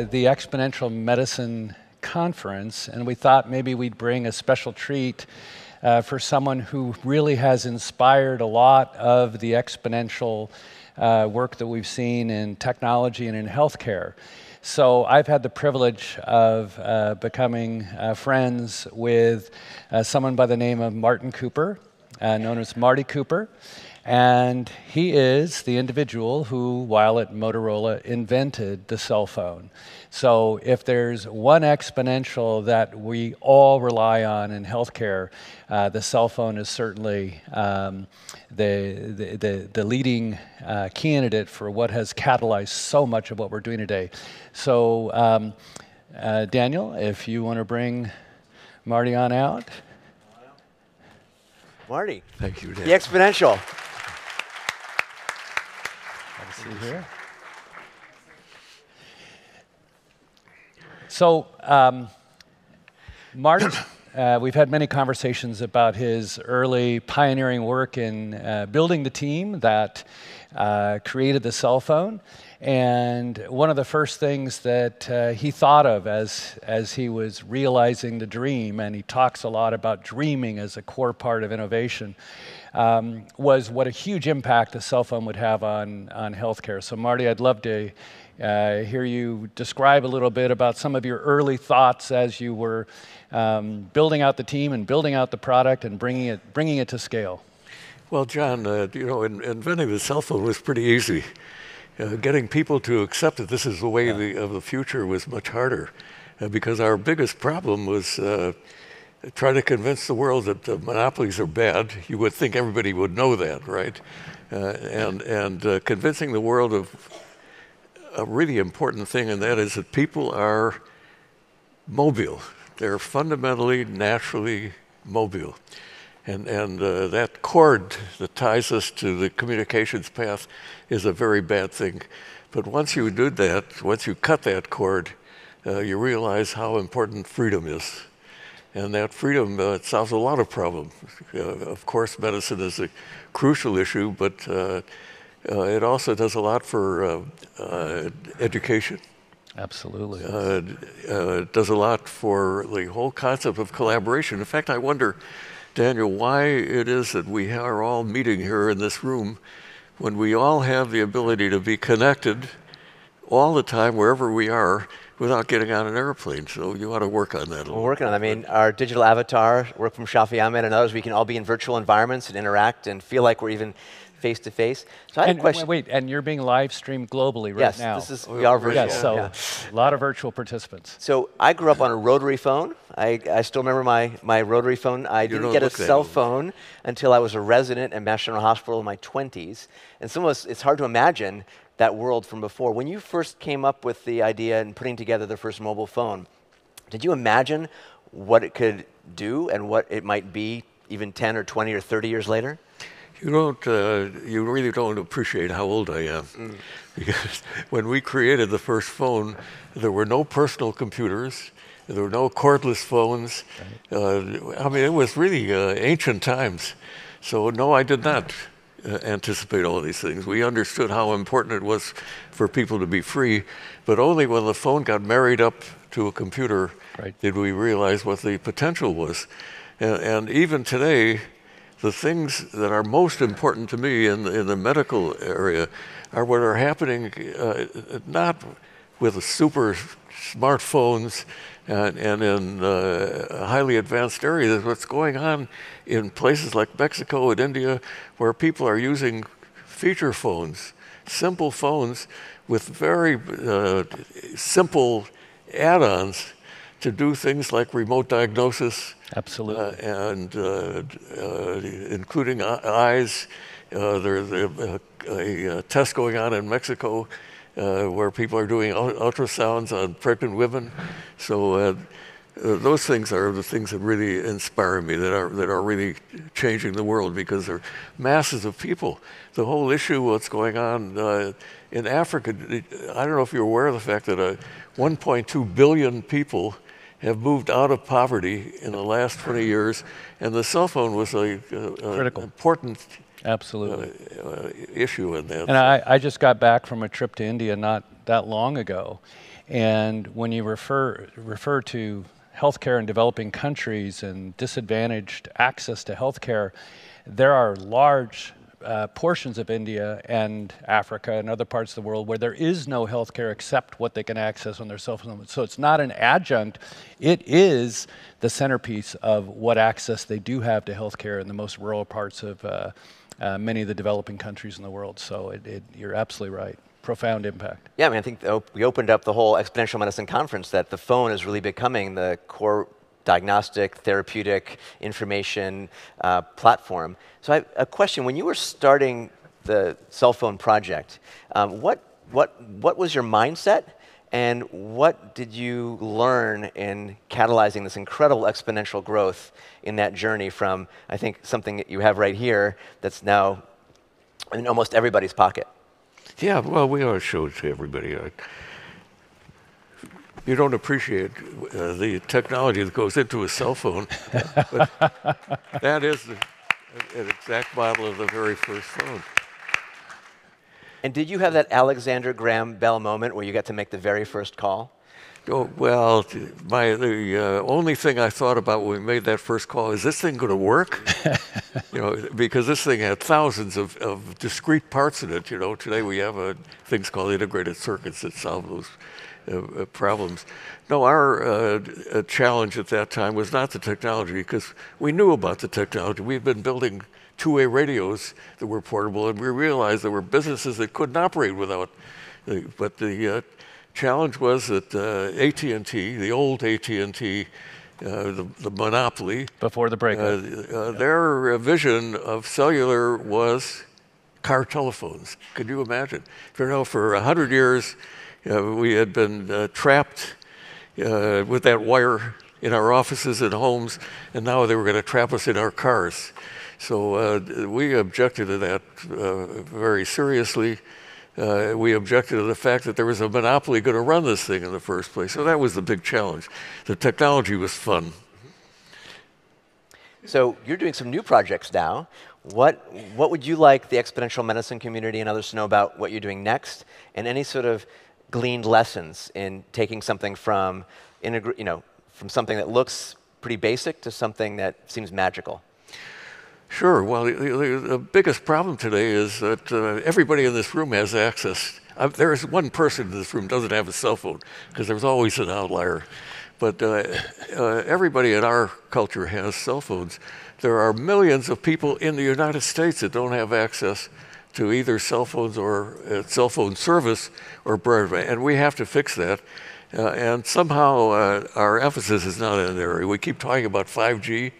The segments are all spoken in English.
uh, the Exponential Medicine Conference, and we thought maybe we'd bring a special treat uh, for someone who really has inspired a lot of the exponential uh, work that we've seen in technology and in healthcare. So I've had the privilege of uh, becoming uh, friends with uh, someone by the name of Martin Cooper, uh, known as Marty Cooper. And he is the individual who, while at Motorola, invented the cell phone. So if there's one exponential that we all rely on in healthcare, uh, the cell phone is certainly um, the, the, the, the, leading uh, candidate for what has catalyzed so much of what we're doing today. So um, uh, Daniel, if you want to bring Marty on out. Marty. Thank you, Dan. The exponential. See here. So, um, Martin, uh, we've had many conversations about his early pioneering work in uh, building the team that uh, created the cell phone. And one of the first things that uh, he thought of as, as he was realizing the dream, and he talks a lot about dreaming as a core part of innovation, um, was what a huge impact the cell phone would have on, on healthcare. So, Marty, I'd love to uh, hear you describe a little bit about some of your early thoughts as you were um, building out the team and building out the product and bringing it, bringing it to scale. Well, John, uh, you know, in, inventing the cell phone was pretty easy. Uh, getting people to accept that this is the way yeah. the, of the future was much harder uh, because our biggest problem was uh, trying to convince the world that monopolies are bad. You would think everybody would know that, right? Uh, and and uh, convincing the world of a really important thing, and that is that people are mobile. They're fundamentally, naturally mobile. And, and uh, that cord that ties us to the communications path is a very bad thing. But once you do that, once you cut that cord, uh, you realize how important freedom is. And that freedom uh, solves a lot of problems. Uh, of course, medicine is a crucial issue, but uh, uh, it also does a lot for education. Absolutely. it does a lot for the whole concept of collaboration. In fact, I wonder Daniel, why it is that we are all meeting here in this room when we all have the ability to be connected all the time, wherever we are, without getting on an airplane. So you ought to work on that. We're working on that. I mean, our digital avatar, work from Shafi Ahmed and others, we can all be in virtual environments and interact and feel like we're even face to face. So I had a question. Wait, and you're being live streamed globally right yes, now. Yes, this is oh, we are virtual. Yes, so yeah. a lot of virtual participants. So I grew up on a rotary phone. I, I still remember my, my rotary phone. I you didn't get a cell phone until I was a resident at Mass General Hospital in my 20s. And some of us, it's hard to imagine that world from before. When you first came up with the idea and putting together the first mobile phone, did you imagine what it could do and what it might be even 10 or 20 or 30 years later? You don't, uh, you really don't appreciate how old I am. Mm. Because when we created the first phone, there were no personal computers, there were no cordless phones. Right. Uh, I mean, it was really uh, ancient times. So, no, I did not anticipate all these things. We understood how important it was for people to be free, but only when the phone got married up to a computer right. did we realize what the potential was. and, and even today, the things that are most important to me in, in the medical area are what are happening uh, not with super smartphones and, and in uh, highly advanced areas, what's going on in places like Mexico and India where people are using feature phones, simple phones with very uh, simple add-ons to do things like remote diagnosis. Absolutely. Uh, and uh, uh, including eyes. Uh, there's a, a, a, test going on in Mexico uh, where people are doing ultrasounds on pregnant women. So uh, those things are the things that really inspire me, that are, that are really changing the world because there are masses of people. The whole issue, what's going on in Africa, I don't know if you're aware of the fact that 1.2 billion people have moved out of poverty in the last 20 years, and the cell phone was a, a, important absolutely uh, uh, issue in that. And I, I just got back from a trip to India not that long ago, And when you refer, refer to healthcare in developing countries and disadvantaged access to healthcare, there are large uh, portions of India and Africa and other parts of the world where there is no healthcare except what they can access on their cell phone. So it's not an adjunct, it is the centerpiece of what access they do have to healthcare in the most rural parts of uh, uh, many of the developing countries in the world. So it, it, you're absolutely right. Profound impact. Yeah, I mean, I think we opened up the whole exponential medicine conference that the phone is really becoming the core diagnostic, therapeutic, information uh, platform. So a question. When you were starting the cell phone project, um, what, what, what was your mindset? And what did you learn in catalyzing this incredible exponential growth in that journey from, I think, something that you have right here that's now in almost everybody's pocket? Yeah, well, we always show it to everybody. You don't appreciate uh, the technology that goes into a cell phone, but that is the, an exact model of the very first phone. And did you have that Alexander Graham Bell moment where you got to make the very first call? Oh, well, my, the uh, only thing I thought about when we made that first call is this thing going to work? you know, because this thing had thousands of, of discrete parts in it. You know, today we have uh, things called integrated circuits that solve those uh, uh problems. No, our uh, challenge at that time was not the technology because we knew about the technology. We've been building two-way radios that were portable, and we realized there were businesses that couldn't operate without. but the uh, challenge was that uh, AT&T, the old AT&T, uh, the, the, monopoly. Before the breakup. Uh, uh, their vision of cellular was car telephones. Could you imagine? You know, for 100 years, we had been trapped with that wire in our offices and homes, and now they were going to trap us in our cars. So uh, we objected to that uh, very seriously. Uh, we objected to the fact that there was a monopoly going to run this thing in the first place. So that was the big challenge. The technology was fun. So you're doing some new projects now. What, what would you like the exponential medicine community and others to know about what you're doing next, and any sort of gleaned lessons in taking something from, you know, from something that looks pretty basic to something that seems magical? Sure. Well, the, biggest problem today is that uh, everybody in this room has access. Uh, there is one person in this room doesn't have a cell phone because there's always an outlier. But uh, uh, everybody in our culture has cell phones. There are millions of people in the United States that don't have access to either cell phones or uh, cell phone service or broadband, and we have to fix that. Uh, and somehow our emphasis is not in that area. We keep talking about 5G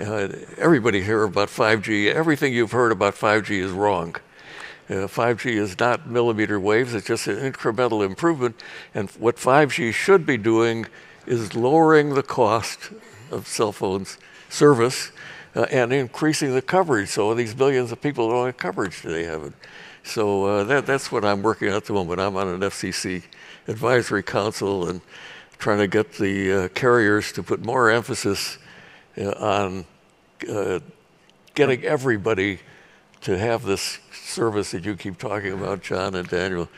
uh, everybody here about 5G. Everything you've heard about 5G is wrong. Uh, 5G is not millimeter waves, it's just an incremental improvement. And what 5G should be doing is lowering the cost of cell phones service uh, and increasing the coverage. So these billions of people don't have coverage today have it. So uh, that, that's what I'm working on at the moment. I'm on an FCC advisory council and trying to get the uh, carriers to put more emphasis uh, on uh, getting everybody to have this service that you keep talking about, John and Daniel,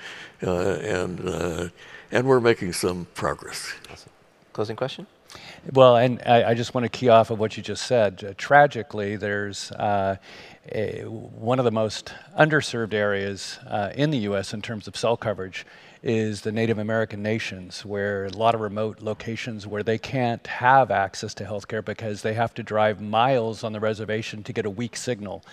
uh, and and we're making some progress. Awesome. Closing question. Well, and I, I, just want to key off of what you just said. Uh, tragically, there's uh, a, one of the most underserved areas uh, in the U.S. in terms of cell coverage is the Native American nations, where a lot of remote locations where they can't have access to healthcare because they have to drive miles on the reservation to get a weak signal.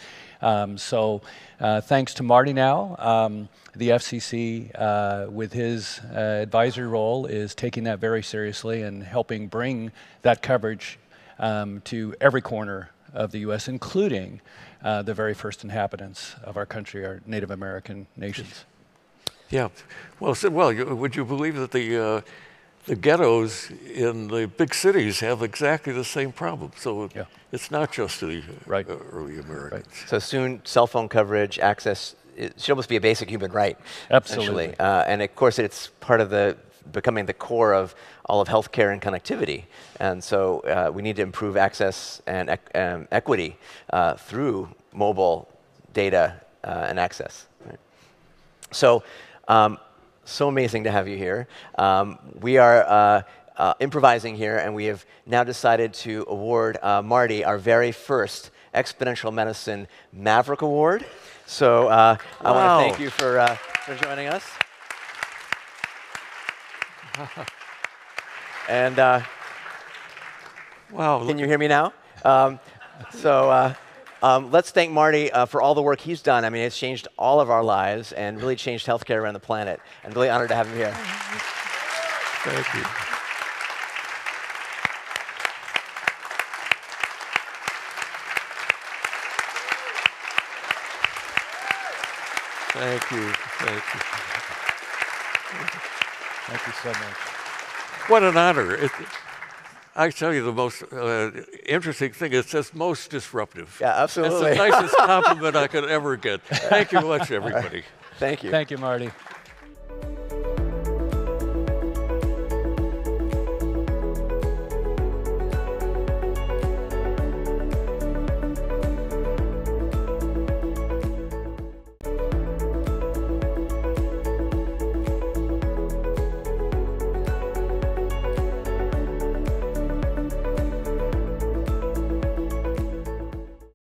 Um, so, uh, thanks to Marty now, um, the FCC, uh, with his uh, advisory role, is taking that very seriously and helping bring that coverage um, to every corner of the U.S., including uh, the very first inhabitants of our country, our Native American nations. Yeah. Well, so, well, would you believe that the uh, the ghettos in the big cities have exactly the same problem? So yeah. it's not just the right. uh, early Americans. Right. So soon, cell phone coverage, access it should almost be a basic human right. Absolutely. Uh, and of course, it's part of the becoming the core of all of healthcare and connectivity. And so uh, we need to improve access and um, equity uh, through mobile data uh, and access. Right? So um, so amazing to have you here. Um, we are uh, uh, improvising here, and we have now decided to award uh, Marty our very first Exponential Medicine Maverick Award. So uh, I want to thank you for, uh, for joining us. and uh, Wow. can you hear me now? Um, so uh, um, let's thank Marty uh, for all the work he's done. I mean, it's changed all of our lives and really changed healthcare around the planet. And really honored to have him here. Thank you. Thank you. Thank you. Thank you so much. What an honor. It, I tell you, the most uh, interesting thing is just most disruptive. Yeah, absolutely. It's the nicest compliment I could ever get. Thank you much, everybody. Thank you. Thank you, Marty.